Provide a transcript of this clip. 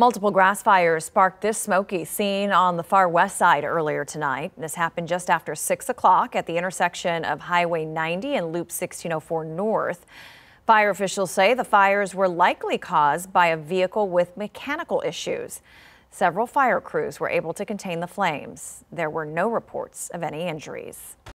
Multiple grass fires sparked this smoky scene on the far west side earlier tonight. This happened just after 6 o'clock at the intersection of Highway 90 and Loop 1604 North. Fire officials say the fires were likely caused by a vehicle with mechanical issues. Several fire crews were able to contain the flames. There were no reports of any injuries.